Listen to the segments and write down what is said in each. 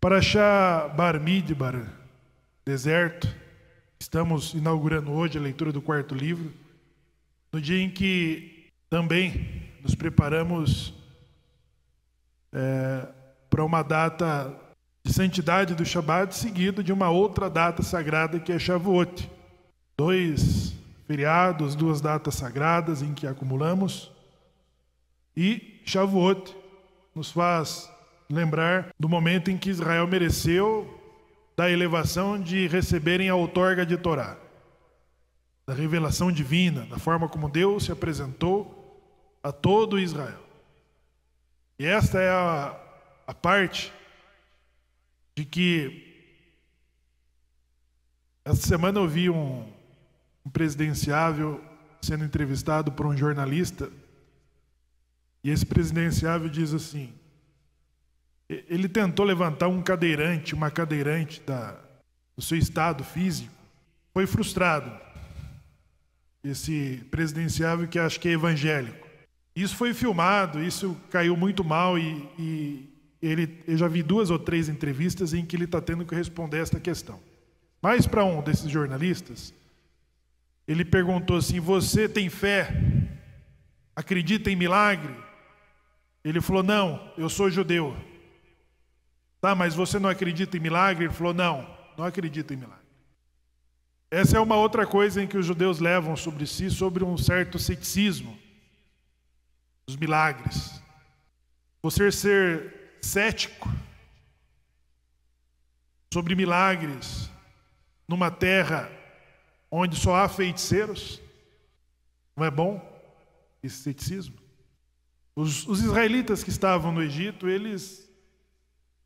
Paraxá Bar Midbar, deserto. Estamos inaugurando hoje a leitura do quarto livro, no dia em que também nos preparamos é, para uma data de santidade do Shabat, seguido de uma outra data sagrada que é Shavuot. Dois feriados, duas datas sagradas em que acumulamos. E Shavuot nos faz lembrar do momento em que Israel mereceu da elevação de receberem a outorga de Torá, da revelação divina, da forma como Deus se apresentou a todo Israel. E esta é a, a parte de que essa semana eu vi um, um presidenciável sendo entrevistado por um jornalista e esse presidenciável diz assim: ele tentou levantar um cadeirante, uma cadeirante da, do seu estado físico, foi frustrado. Esse presidenciável que acho que é evangélico. Isso foi filmado, isso caiu muito mal e, e ele, eu já vi duas ou três entrevistas em que ele está tendo que responder esta questão. Mas para um desses jornalistas, ele perguntou assim: Você tem fé? Acredita em milagre? Ele falou: Não, eu sou judeu. Tá, mas você não acredita em milagre? Ele falou: Não, não acredito em milagre. Essa é uma outra coisa em que os judeus levam sobre si, sobre um certo ceticismo. Os milagres. Você ser cético sobre milagres numa terra onde só há feiticeiros, não é bom esse ceticismo? Os, os israelitas que estavam no Egito, eles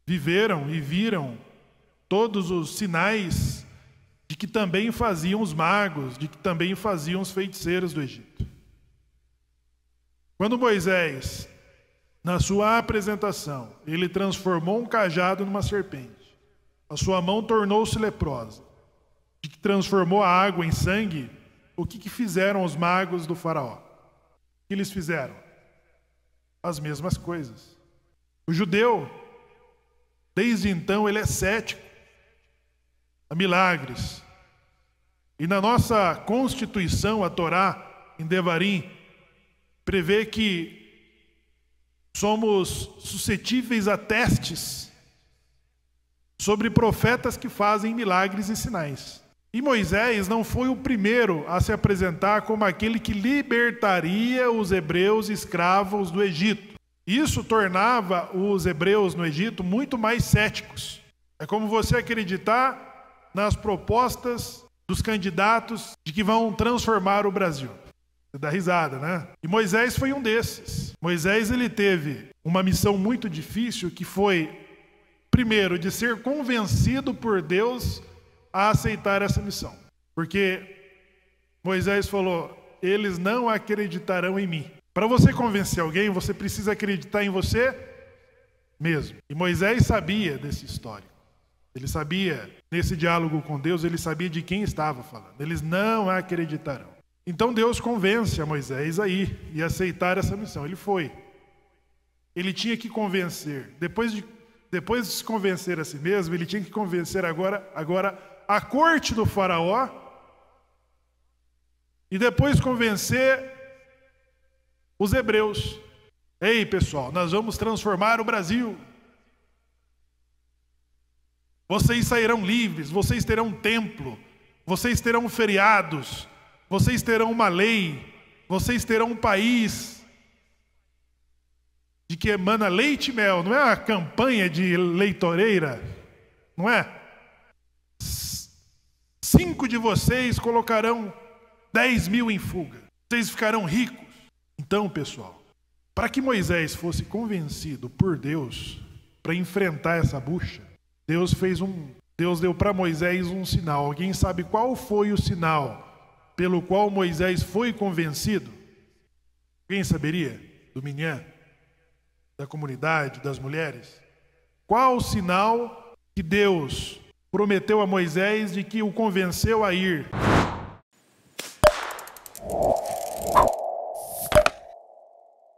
viveram e viram todos os sinais de que também faziam os magos, de que também faziam os feiticeiros do Egito. Quando Moisés, na sua apresentação, ele transformou um cajado numa serpente, a sua mão tornou-se leprosa, de que transformou a água em sangue, o que, que fizeram os magos do Faraó? O que eles fizeram? As mesmas coisas. O judeu Desde então ele é cético a milagres. E na nossa Constituição, a Torá, em Devarim, prevê que somos suscetíveis a testes sobre profetas que fazem milagres e sinais. E Moisés não foi o primeiro a se apresentar como aquele que libertaria os hebreus escravos do Egito. Isso tornava os hebreus no Egito muito mais céticos. É como você acreditar nas propostas dos candidatos de que vão transformar o Brasil. Você dá risada, né? E Moisés foi um desses. Moisés ele teve uma missão muito difícil que foi primeiro de ser convencido por Deus a aceitar essa missão. Porque Moisés falou: "Eles não acreditarão em mim". Para você convencer alguém, você precisa acreditar em você mesmo. E Moisés sabia dessa história. Ele sabia, nesse diálogo com Deus, ele sabia de quem estava falando. Eles não acreditarão. Então Deus convence a Moisés a ir e aceitar essa missão. Ele foi. Ele tinha que convencer. Depois de, depois de se convencer a si mesmo, ele tinha que convencer agora, agora a corte do faraó. E depois convencer os hebreus. Ei, pessoal, nós vamos transformar o Brasil. Vocês sairão livres, vocês terão um templo, vocês terão feriados, vocês terão uma lei, vocês terão um país de que emana leite e mel, não é uma campanha de leitoreira, não é? Cinco de vocês colocarão dez mil em fuga, vocês ficarão ricos. Então, pessoal, para que Moisés fosse convencido por Deus para enfrentar essa bucha, Deus fez um, Deus deu para Moisés um sinal. Alguém sabe qual foi o sinal pelo qual Moisés foi convencido? Quem saberia? Do Minhã? Da comunidade, das mulheres? Qual o sinal que Deus prometeu a Moisés de que o convenceu a ir